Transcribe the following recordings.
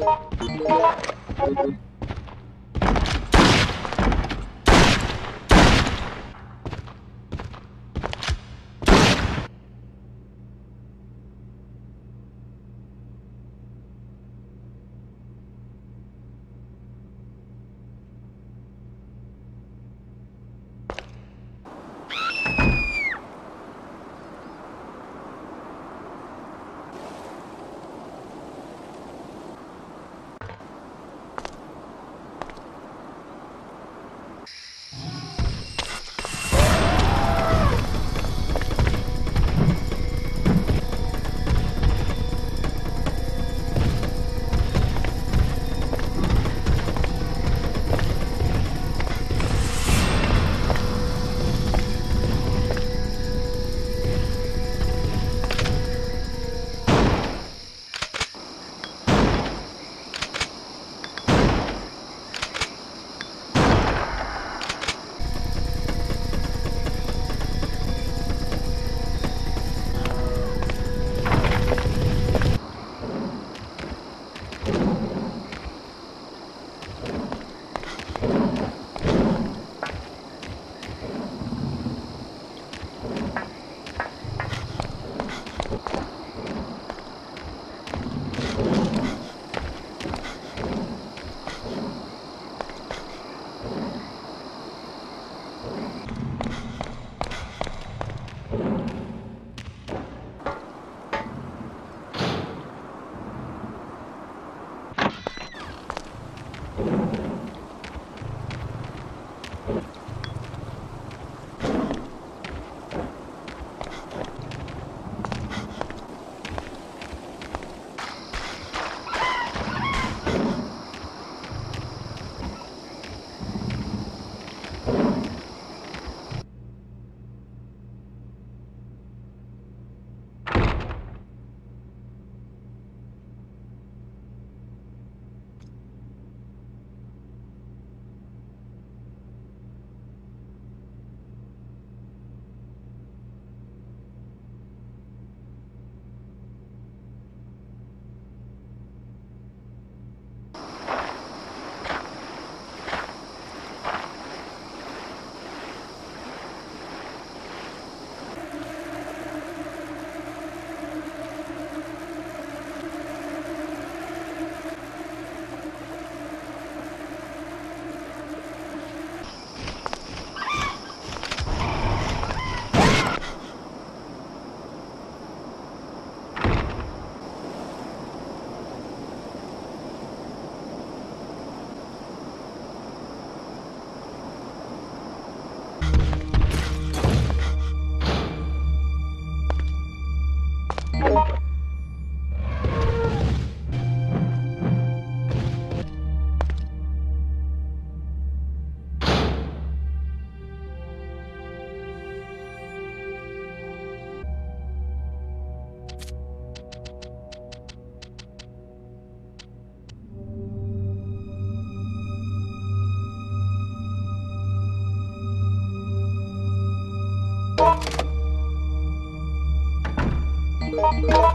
Thank you. Thank you.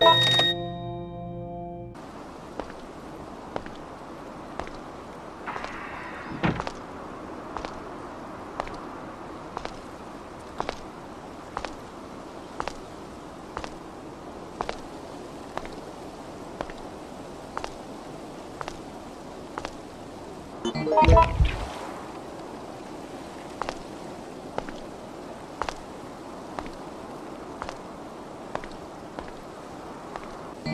Bye.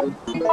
Thank you.